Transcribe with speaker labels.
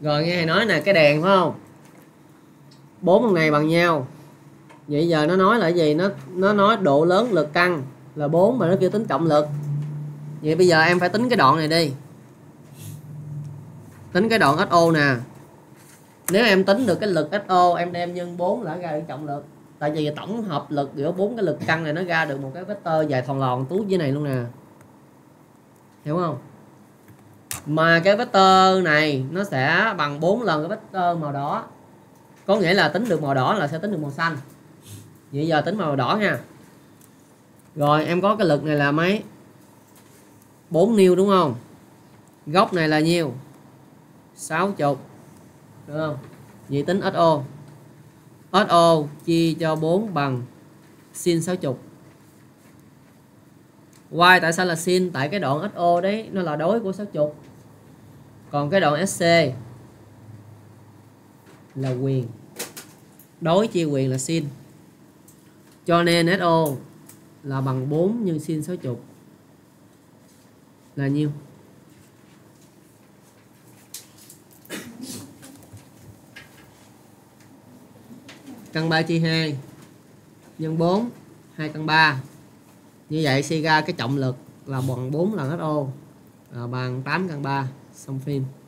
Speaker 1: rồi nghe thầy nói nè, cái đèn phải không? Bốn con này bằng nhau. Vậy giờ nó nói là gì? Nó nó nói độ lớn lực căng là 4 mà nó kêu tính trọng lực. Vậy bây giờ em phải tính cái đoạn này đi. Tính cái đoạn SO nè. Nếu em tính được cái lực SO em đem nhân 4 là ra được trọng lực. Tại vì tổng hợp lực giữa bốn cái lực căng này nó ra được một cái vector dài thòn lòn tú dưới này luôn nè. Hiểu không? Mà cái vector này, nó sẽ bằng 4 lần cái vector màu đỏ. Có nghĩa là tính được màu đỏ là sẽ tính được màu xanh. Vậy giờ tính màu đỏ nha. Rồi, em có cái lực này là mấy? 4 niu đúng không? Góc này là nhiêu? 60 được không? Vậy tính SO SO chia cho 4 bằng sin 60 Y tại sao là sin? Tại cái đoạn SO đấy nó là đối của 60 còn cái đoạn SC là quyền. Đối chia quyền là sin cho nên SO là bằng 4 nhân sin 60 là nhiêu? Căn 3 chia 2 nhân 4 2 căn 3 như vậy, suy ra cái trọng lực là bằng 4 lần SO là bằng 8 căn 3 something.